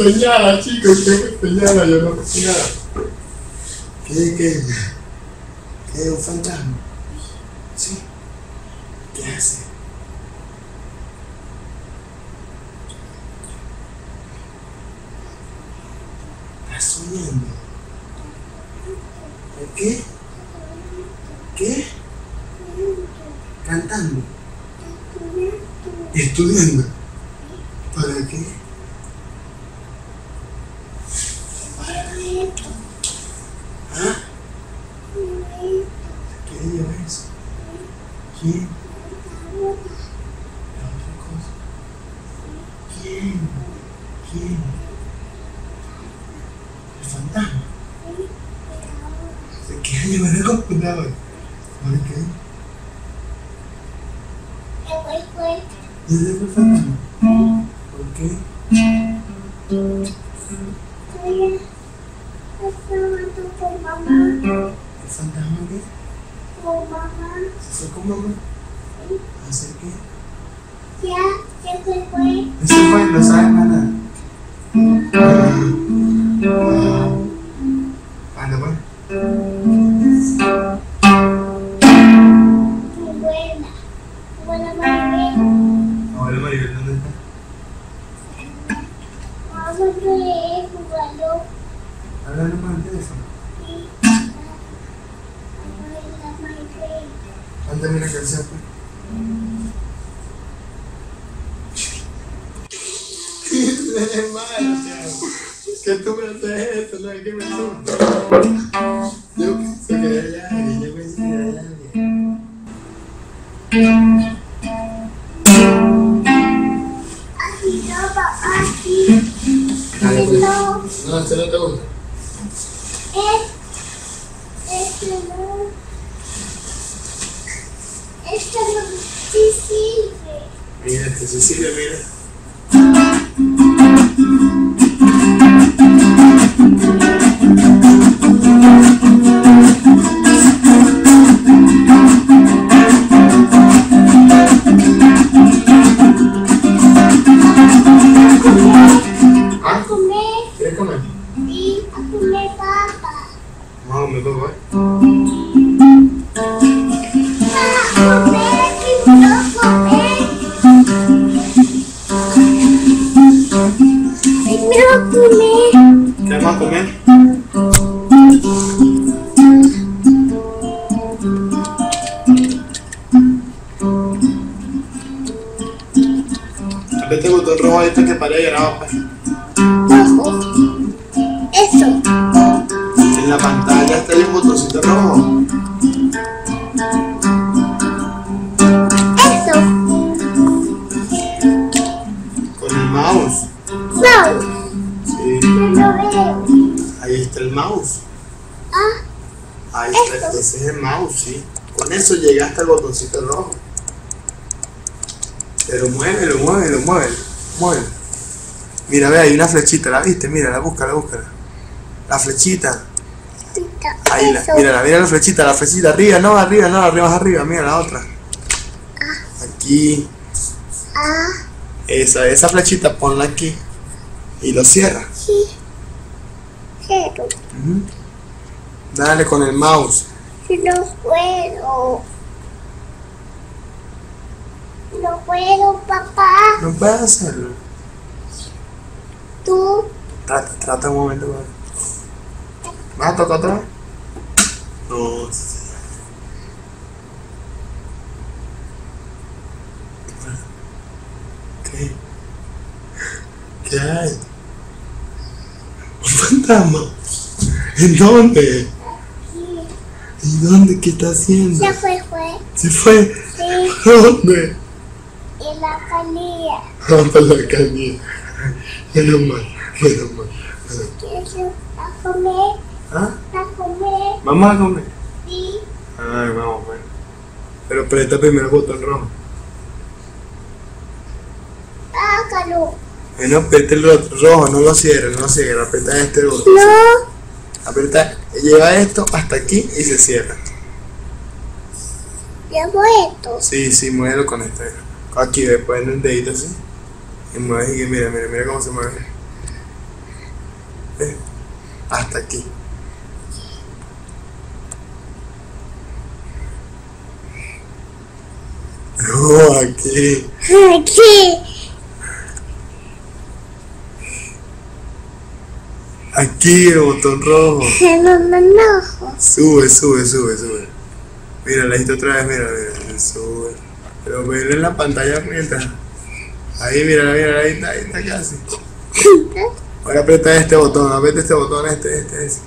¿Qué señala, chicos? ¿Qué me señala? Yo no nada. ¿Qué, qué? ¿Qué es un fantasma? Sí. ¿Qué hace? ¿Estás soñando? ¿Por qué? ¿Qué? Cantando. Estudiando. ¿Para qué? ¿Ah? ¿Quién lleva eso? ¿Quién? La otra cosa. ¿Quién? ¿Quién? El fantasma. ¿Se quiere llevar el computador? ¿Por qué? ¿Y el fantasma? ¿Por qué? ¿El fantasma qué? ¿Se fue con mamá? ¿A hacer qué? Ese fue, no sabe más nada. Anda, pues. Ahora Maribel, ¿dónde está? Háblale por el teléfono. Cántame una canción, pues. Es malo, que tú me haces esto, no es que me asusto. Yo pienso que hay alguien, yo pienso que hay alguien. Dale, pues. No, este no te gusta. Esto no sí sirve. Mira, este Cecilia, mira. ¿Ah? Comer, ¿Quieres comer? sí, a comer papa. A comer comer. ¿Qué vamos a comer? A ver, te gustó el rojo este que parece grabado, pues. Ojo. Eso. En la pantalla está el botoncito rojo. Eso. Con el mouse. No. Ahí está el mouse. Ah, Ahí está, ese es el mouse, sí. Con eso llega hasta el botoncito rojo. Pero muévelo, muévelo, muévelo, muévelo. Mira, ve, hay una flechita, ¿la viste? Mira, la búscala, búscala. La flechita. Ahí, la, eso. mira, mira la flechita, la flechita. Arriba, no, arriba, no, arriba, más arriba, mira la otra. Aquí. Ah, Esa, esa flechita, ponla aquí. Y lo cierra. sí. Ujú. Dale con el mouse. No puedo. No puedo, papá. No puedes hacerlo. Tú. Trata, trata un momento. güey. ¿Vas a tocar otra vez? No. ¿Qué? ¿Qué hay? ¿Un fantasma? ¿En dónde? ¿En dónde? ¿Qué está haciendo? Se fue, fue. ¿Se fue? Sí. ¿Dónde? En la canilla. Vamos para la calle. Menos mal, menos mal. A comer. ¿Ah? A comer. ¿Vamos a comer? Sí. Ay, vamos, bueno. Pero aprieta primero el botón rojo. Hágalo. Bueno, aprieta el rojo, no lo cierres, no lo cierres, aprieta este botón. No. Aprieta, lleva esto hasta aquí y se cierra. Llevo esto. Sí, sí, muévelo con este. Aquí, después en el dedito así. Y mueves y mira, mira, mira cómo se mueve. ¿Ves? Hasta aquí. Oh, aquí. Aquí. Aquí el botón rojo. En un ojo. Sube, sube, sube, sube. Mira, la hito otra vez, mira, mira, sube. Pero velo en la pantalla mientras. Ahí, mira, mira, ahí está, ahí está casi. Ahora aprieta este botón, aprieta este botón, este, este, este.